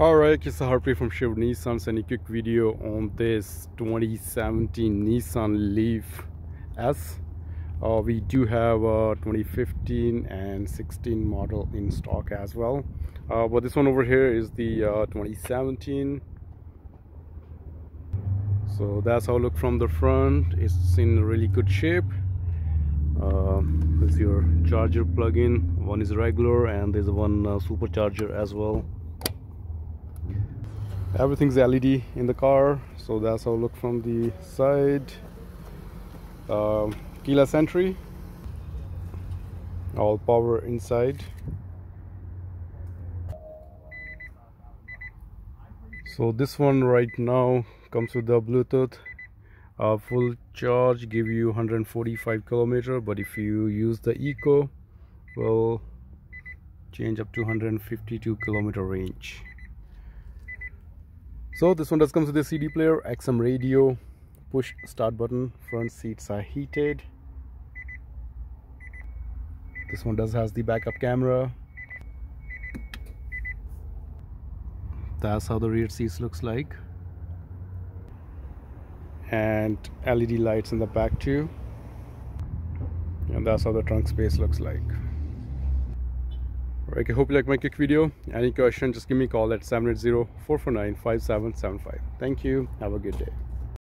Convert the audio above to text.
Alright, it's Harpreet from Sherwood Nissan sending a quick video on this 2017 Nissan Leaf S. Uh, we do have a 2015 and 16 model in stock as well. Uh, but this one over here is the uh, 2017. So that's how it look from the front. It's in really good shape. Uh, your charger plug-in. One is regular and there's one uh, supercharger as well everything's LED in the car so that's how it look from the side. Um, keyless entry. All power inside. So this one right now comes with the Bluetooth uh, full charge give you 145 kilometer but if you use the eco will change up to 152 kilometer range so this one does comes with a CD player XM radio. Push start button front seats are heated. This one does has the backup camera. That's how the rear seats looks like. And LED lights in the back too. And that's how the trunk space looks like Alright, I hope you like my quick video. Any question, just give me a call at 780-449-5775. Thank you. Have a good day.